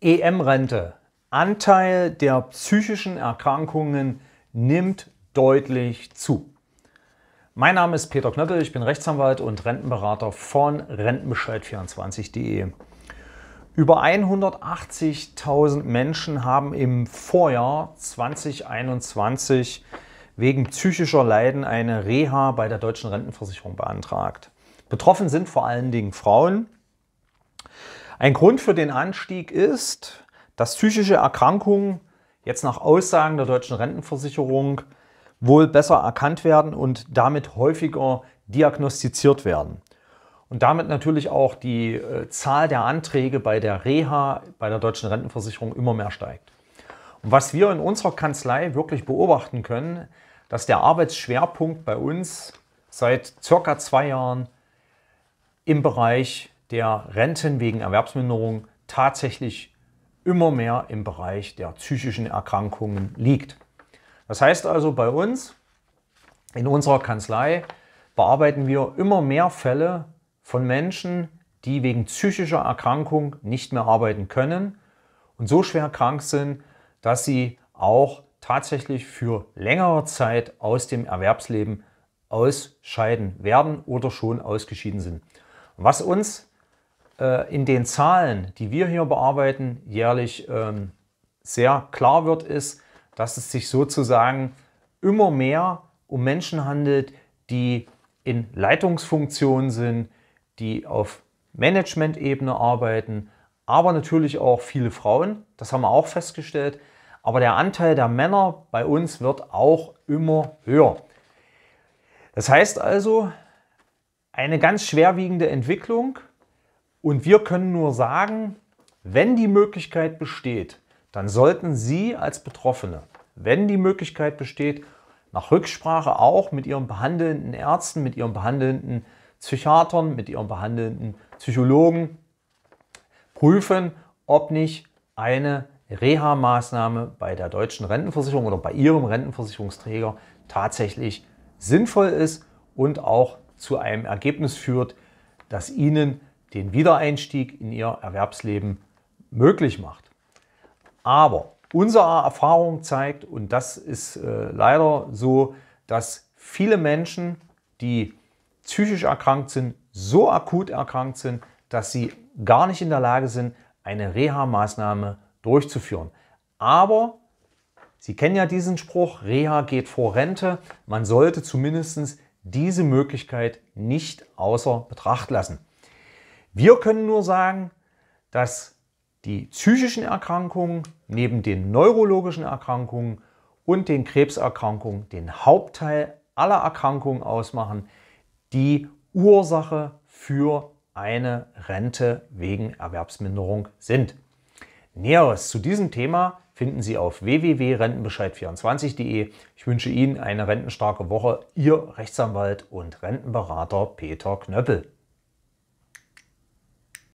EM-Rente. Anteil der psychischen Erkrankungen nimmt deutlich zu. Mein Name ist Peter Knöppel, ich bin Rechtsanwalt und Rentenberater von Rentenbescheid24.de. Über 180.000 Menschen haben im Vorjahr 2021 wegen psychischer Leiden eine Reha bei der deutschen Rentenversicherung beantragt. Betroffen sind vor allen Dingen Frauen. Ein Grund für den Anstieg ist, dass psychische Erkrankungen jetzt nach Aussagen der deutschen Rentenversicherung wohl besser erkannt werden und damit häufiger diagnostiziert werden. Und damit natürlich auch die äh, Zahl der Anträge bei der Reha, bei der deutschen Rentenversicherung immer mehr steigt. Und was wir in unserer Kanzlei wirklich beobachten können, dass der Arbeitsschwerpunkt bei uns seit circa zwei Jahren im Bereich der Renten wegen Erwerbsminderung tatsächlich immer mehr im Bereich der psychischen Erkrankungen liegt. Das heißt also bei uns in unserer Kanzlei bearbeiten wir immer mehr Fälle von Menschen, die wegen psychischer Erkrankung nicht mehr arbeiten können und so schwer krank sind, dass sie auch tatsächlich für längere Zeit aus dem Erwerbsleben ausscheiden werden oder schon ausgeschieden sind. Was uns in den Zahlen, die wir hier bearbeiten, jährlich ähm, sehr klar wird, ist, dass es sich sozusagen immer mehr um Menschen handelt, die in Leitungsfunktionen sind, die auf Management-Ebene arbeiten, aber natürlich auch viele Frauen. Das haben wir auch festgestellt. Aber der Anteil der Männer bei uns wird auch immer höher. Das heißt also, eine ganz schwerwiegende Entwicklung. Und wir können nur sagen, wenn die Möglichkeit besteht, dann sollten Sie als Betroffene, wenn die Möglichkeit besteht, nach Rücksprache auch mit Ihren behandelnden Ärzten, mit Ihren behandelnden Psychiatern, mit Ihren behandelnden Psychologen prüfen, ob nicht eine Reha-Maßnahme bei der deutschen Rentenversicherung oder bei Ihrem Rentenversicherungsträger tatsächlich sinnvoll ist und auch zu einem Ergebnis führt, das Ihnen den Wiedereinstieg in Ihr Erwerbsleben möglich macht. Aber unsere Erfahrung zeigt, und das ist äh, leider so, dass viele Menschen, die psychisch erkrankt sind, so akut erkrankt sind, dass sie gar nicht in der Lage sind, eine Reha-Maßnahme durchzuführen. Aber Sie kennen ja diesen Spruch, Reha geht vor Rente. Man sollte zumindest diese Möglichkeit nicht außer Betracht lassen. Wir können nur sagen, dass die psychischen Erkrankungen neben den neurologischen Erkrankungen und den Krebserkrankungen den Hauptteil aller Erkrankungen ausmachen, die Ursache für eine Rente wegen Erwerbsminderung sind. Näheres zu diesem Thema finden Sie auf www.rentenbescheid24.de. Ich wünsche Ihnen eine rentenstarke Woche. Ihr Rechtsanwalt und Rentenberater Peter Knöppel.